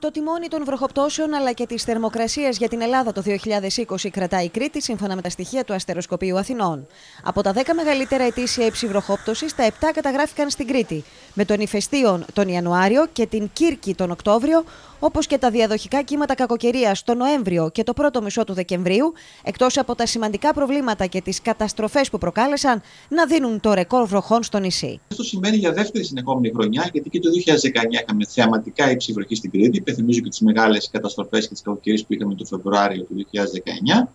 Το τιμόνι των βροχοπτώσεων αλλά και τη θερμοκρασία για την Ελλάδα το 2020 κρατάει η Κρήτη σύμφωνα με τα στοιχεία του Αστεροσκοπείου Αθηνών. Από τα 10 μεγαλύτερα ετήσια ύψη βροχόπτωσης, τα 7 καταγράφηκαν στην Κρήτη, με τον Ηφαιστίον τον Ιανουάριο και την Κύρκη τον Οκτώβριο, όπως και τα διαδοχικά κύματα κακοκαιρίας τον Νοέμβριο και το πρώτο μισό του Δεκεμβρίου, εκτός από τα σημαντικά προβλήματα και τις καταστροφές που προκάλεσαν να δίνουν το ρεκόρ βροχών στο νησί. Αυτό σημαίνει για δεύτερη συνεχόμενη χρονιά, γιατί και το 2019 είχαμε θεαματικά ύψη βροχής στην Κρήτη υπενθυμίζω και τις μεγάλες καταστροφές και τις κακοκαιρίες που είχαμε το Φεβρουάριο του 2019.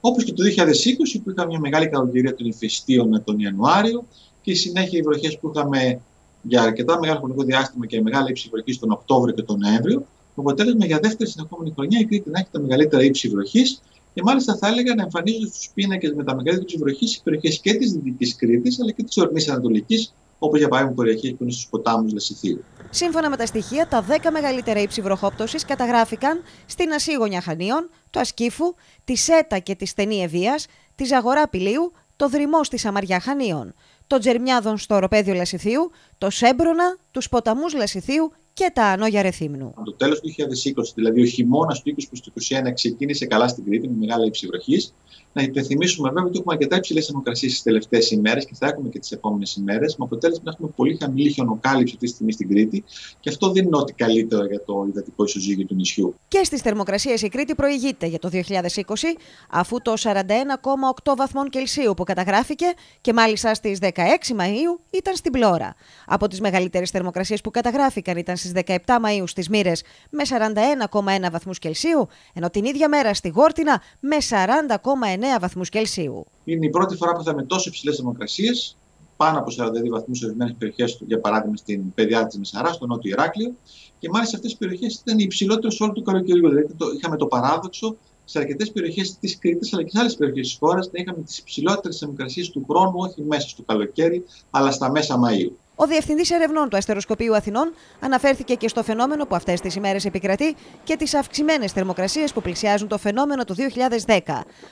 Όπως και το 2020 που είχαμε μια μεγάλη κακοκαιρία των ηφαιστείων τον Ιανουάριο και συνέχεια οι βροχές που είχαμε για αρκετά μεγάλο χρονικό διάστημα και μεγάλη ύψη βροχής τον Οκτώβριο και τον Νοέμβριο. Το αποτέλεσμα για δεύτερη συνεχόμενη χρονιά η Κρήτη να έχει τα μεγαλύτερα ύψη βροχής και μάλιστα θα έλεγα να εμφανίζονται στους πίνακες με τα μεγαλύτερα ύψη βροχής οι περιοχές και της Δυτικής Κρήτης αλλά και της Ορμή Ανατολικής, όπω για παράδειγμα περιοχέ που είναι στους ποτάμους Λεσιθίου. Σύμφωνα με τα στοιχεία, τα 10 μεγαλύτερα ύψη βροχόπτωσης καταγράφηκαν στην Ασίγωνια Χανίων, το Ασκήφου, τη Σέτα και τη Στενή Ευεία, τη Ζαγορά Πηλίου, το Δρυμό στη Σαμαριά Χανίων, το Τζερμιάδον στο Οροπέδιο Λασιθίου, το Σέμπρονα, τους ποταμούς Λασιθίου και τα ανώγια Ρεθύμνου. Από το τέλος του 2020, δηλαδή ο χειμώνας του 20 προς το 2021, ξεκίνησε καλά στην Κρήτη με μεγάλη ύψη βροχής. Να υπενθυμίσουμε βέβαια ότι έχουμε αρκετά υψηλές θερμοκρασίες τι τελευταίες ημέρες και θα έχουμε και τις επόμενες ημέρες, με αποτέλεσμα να έχουμε πολύ χαμηλή χιονοκάλυψη αυτή τη στιγμή στην Κρήτη και αυτό δεν είναι ό,τι καλύτερο για το υδατικό ισοζύγιο του νησιού. Και στις θερμοκρασίες η Κρήτη προηγείται για το 2020, αφού το 41,8 βαθμών Κελσίου που καταγράφηκε και μάλιστα στις 16 Μαου ήταν στην Πλώρα. Από τις μεγαλύτερες θερμοκρασίες που καταγράφηκαν ήταν στις 17 Μαου στις Μύρες με 41,1 βαθμούς Κελσίου, ενώ την ίδια μέρα στη Γόρτινα με 40,9 βαθμούς Κελσίου. Είναι η πρώτη φορά που θα με τόσο υψηλές θερμοκρασίες, πάνω από 42 βαθμούς σε ορισμένες περιοχές, για παράδειγμα στην παιδιά της Μεσαράς, στο νότιο Ηράκλειο. Και μάλιστα αυτές τις περιοχές ήταν οι υψηλότερε όλου του καλοκαιριού. Δηλαδή το, είχαμε το παράδοξο σε αρκετές περιοχές της Κρήτης αλλά και σε άλλες περιοχές της χώρας να είχαμε τις υψηλότερες θερμοκρασίες του χρόνου, όχι μέσα στο καλοκαίρι, αλλά στα μέσα Μαΐου. Ο Διευθυντής Ερευνών του Αστεροσκοπείου Αθηνών αναφέρθηκε και στο φαινόμενο που αυτές τις ημέρες επικρατεί και τις αυξημένες θερμοκρασίες που πλησιάζουν το φαινόμενο του 2010.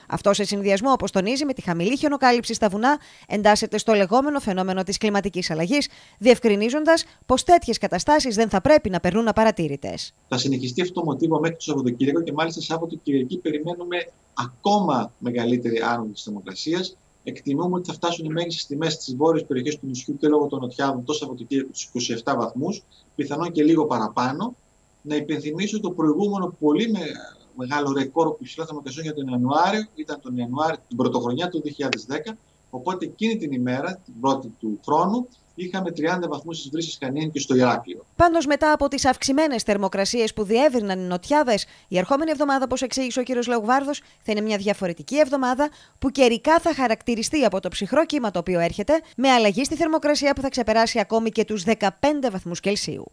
Αυτό σε συνδυασμό, όπως τονίζει, με τη χαμηλή χιονοκάλυψη στα βουνά, εντάσσεται στο λεγόμενο φαινόμενο της κλιματικής αλλαγής, διευκρινίζοντας πως τέτοιες καταστάσεις δεν θα πρέπει να περνούν απαρατήρητες. Θα συνεχιστεί αυτό το μοτίβο μέχρι το Σαββατοκύριακο και μάλιστα Σάββατο Κυριακή περιμένουμε ακόμα μεγαλύτερη άνοδο της θερμοκρασίας εκτιμούμε ότι θα φτάσουν οι μέγιστες τιμές στις βόρειες περιοχές του νησιού και λόγω των νοτιάδων το Σαββατοκύριακο του 27 βαθμούς, πιθανόν και λίγο παραπάνω. Να υπενθυμίσω το προηγούμενο πολύ μεγάλο ρεκόρ που υψηλά θερμοκρασιών για τον Ιανουάριο ήταν τον Ιανουάριο, την πρωτοχρονιά του 2010. Οπότε εκείνη την ημέρα, την πρώτη του χρόνου, είχαμε 30 βαθμούς στις βρύσει Κανίν και στο Ηράκλειο. Πάντως, μετά από τις αυξημένες θερμοκρασίες που διεύρυναν οι νοτιάδες, η ερχόμενη εβδομάδα, όπως εξήγησε ο κ. Λαουγβάρδο, θα είναι μια διαφορετική εβδομάδα που καιρικά θα χαρακτηριστεί από το ψυχρό κύμα το οποίο έρχεται, με αλλαγή στη θερμοκρασία που θα ξεπεράσει ακόμη και τους 15 βαθμούς Κελσίου.